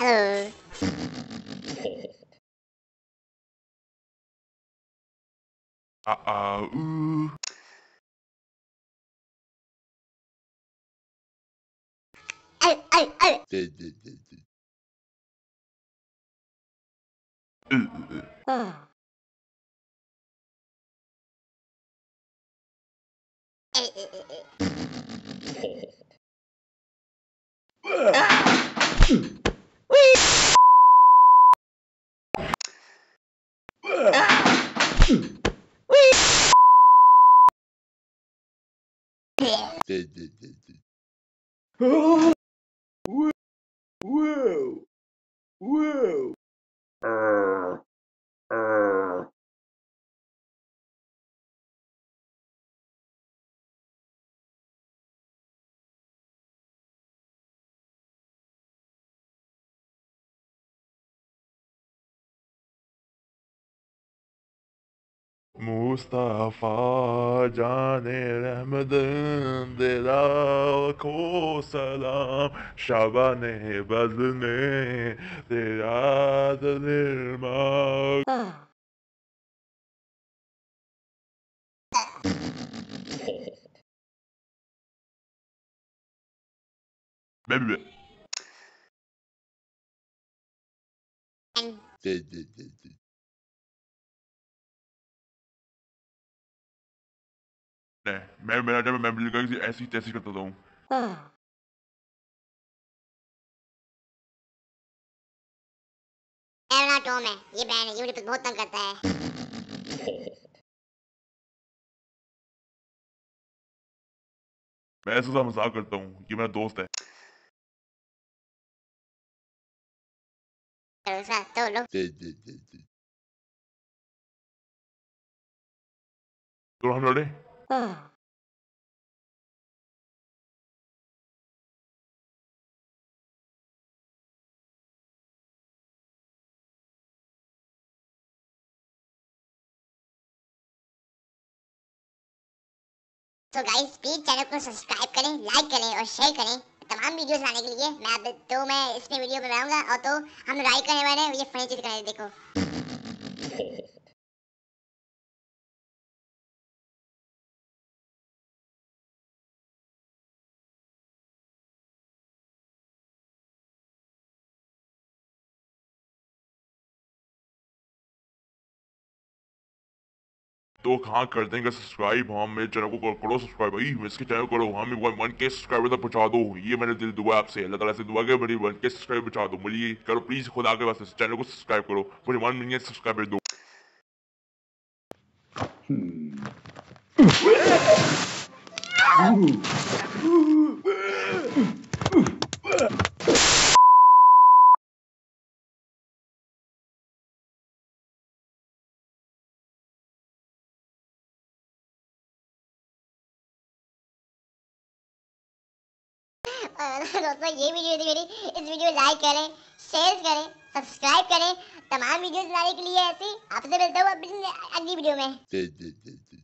Hello. Uh uh ooh. Oh, oh, oh. Uh, uh, Oh. Eh, Whoa! Whoa! Whoa! Mustafa canil Ahmed'in dilak o selam Şabani bedlini diladil mak Bebe. Dedi. नहीं मैं मेरा जब मैं बिल्कुल ऐसी ऐसी तैसी करता हूँ। मेरा टॉम है। ये बैंड है। ये मुझे बहुत तंग करता है। मैं ऐसा सा मज़ाक करता हूँ ये मेरा दोस्त है। तो तो लो। तो हम लड़े। तो गाइस प्लीज़ चैनल को सब्सक्राइब करें लाइक करें और शेयर करें तमाम वीडियोस लाने के लिए। मैं तो मैं इसमें वीडियो बनाऊँगा, और तो हम लाइक करने वाले हैं ये फनी चीज़ करें देखो। तो हाँ कर देंगे सब्सक्राइब हाँ मेरे चैनल को कर- करो सब्सक्राइब भाई इसके चैनल करो। हाँ मैं वन वन के सब्सक्राइबर तक पहुँचा दो। ये मैंने दिल दुआ आपसे। अल्लाह ताला से दुआ के मेरी वन के सब्सक्राइबर पहुँचा दो। मुझे करो प्लीज़ खुदा के वास्ते चैनल को सब्सक्राइब करो। मुझे वन मिलियन सब्सक्राइबर दो। और दोस्तों, ये वीडियो थी मेरी, इस वीडियो को लाइक करें शेयर करें सब्सक्राइब करें, तमाम वीडियोस लाने के लिए ऐसी। आपसे मिलता हूँ अगली वीडियो में।